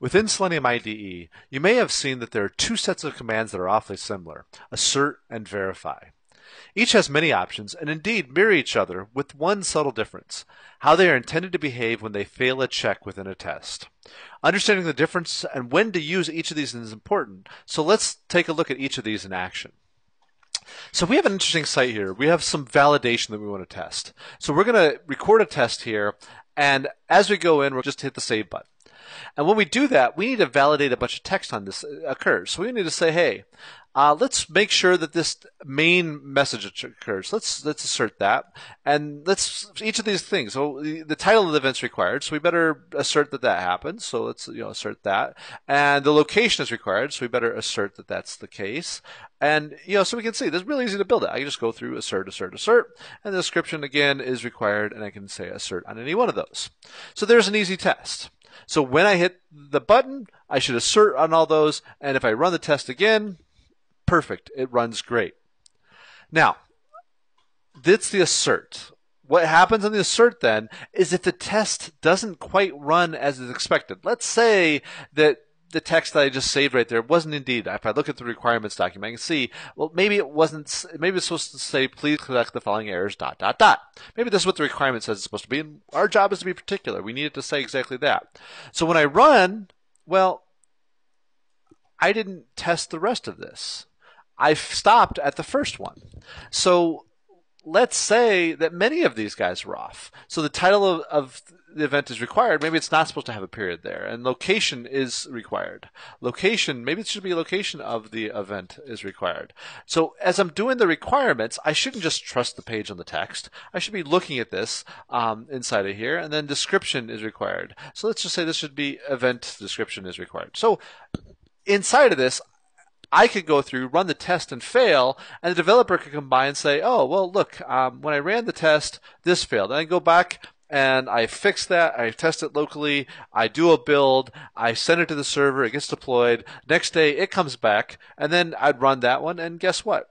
Within Selenium IDE, you may have seen that there are two sets of commands that are awfully similar, assert and verify. Each has many options and indeed mirror each other with one subtle difference, how they are intended to behave when they fail a check within a test. Understanding the difference and when to use each of these is important, so let's take a look at each of these in action. So we have an interesting site here. We have some validation that we want to test. So we're going to record a test here, and as we go in, we'll just hit the save button. And when we do that, we need to validate a bunch of text on this uh, occurs. So we need to say, hey, uh, let's make sure that this main message occurs. Let's let's assert that, and let's each of these things. So the, title of the event's required, so we better assert that that happens. So let's you know assert that, and the location is required, so we better assert that that's the case. And you know, so we can see this is really easy to build it. I can just go through assert, assert, assert, and the description again is required, and I can say assert on any one of those. So there's an easy test. So when I hit the button, I should assert on all those, and if I run the test again, perfect. It runs great. Now, that's the assert. What happens on the assert then is if the test doesn't quite run as is expected. Let's say that the text that I just saved right there wasn't indeed. If I look at the requirements document, I can see, well, maybe it wasn't, maybe it's supposed to say, please collect the following errors, dot, dot, dot. Maybe this is what the requirement says it's supposed to be, and our job is to be particular. We need it to say exactly that. So when I run, well, I didn't test the rest of this. I stopped at the first one. So let's say that many of these guys were off. So the title of, of, the event is required. Maybe it's not supposed to have a period there, and location is required. Location, maybe it should be location of the event is required. So as I'm doing the requirements, I shouldn't just trust the page on the text. I should be looking at this um, inside of here, and then description is required. So let's just say this should be event description is required. So inside of this, I could go through, run the test and fail, and the developer could come by and say, oh, well, look, um, when I ran the test, this failed. And I go back and I fix that. I test it locally. I do a build. I send it to the server. It gets deployed. Next day, it comes back, and then I'd run that one, and guess what?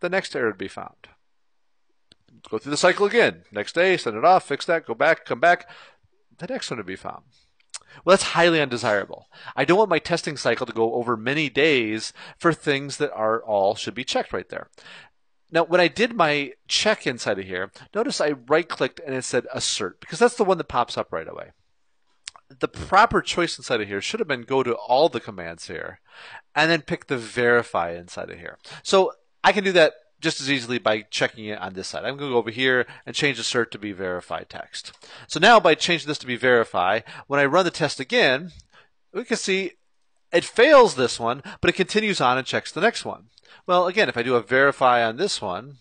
The next error would be found. Go through the cycle again. Next day, send it off, fix that, go back, come back. The next one would be found. Well, that's highly undesirable. I don't want my testing cycle to go over many days for things that are all should be checked right there. Now, when I did my check inside of here, notice I right clicked and it said assert because that's the one that pops up right away. The proper choice inside of here should have been go to all the commands here and then pick the verify inside of here. So I can do that just as easily by checking it on this side. I'm going to go over here and change assert to be verify text. So now by changing this to be verify, when I run the test again, we can see it fails this one, but it continues on and checks the next one. Well, again, if I do a verify on this one,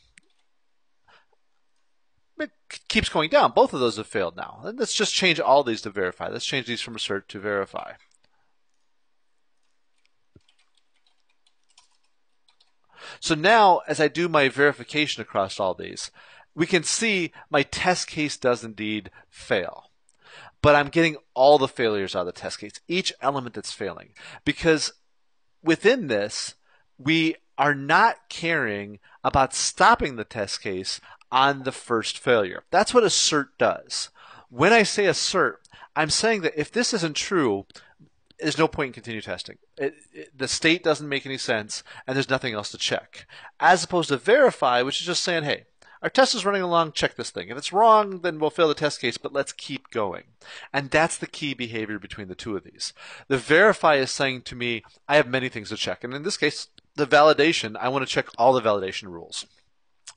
it keeps going down. Both of those have failed now. Let's just change all these to verify. Let's change these from assert to verify. So now, as I do my verification across all these, we can see my test case does indeed fail. But I'm getting all the failures out of the test case, each element that's failing. Because within this, we are not caring about stopping the test case on the first failure. That's what assert does. When I say assert, I'm saying that if this isn't true, there's no point in continue testing. It, it, the state doesn't make any sense, and there's nothing else to check. As opposed to verify, which is just saying, hey, our test is running along, check this thing. If it's wrong, then we'll fail the test case, but let's keep going. And that's the key behavior between the two of these. The verify is saying to me, I have many things to check. And in this case, the validation, I want to check all the validation rules.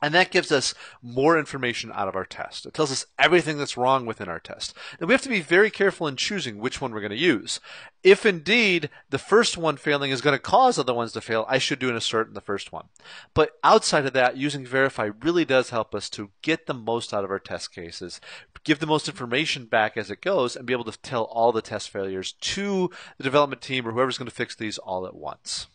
And that gives us more information out of our test. It tells us everything that's wrong within our test. And we have to be very careful in choosing which one we're going to use. If indeed the first one failing is going to cause other ones to fail, I should do an assert in the first one. But outside of that, using verify really does help us to get the most out of our test cases, give the most information back as it goes, and be able to tell all the test failures to the development team or whoever's going to fix these all at once.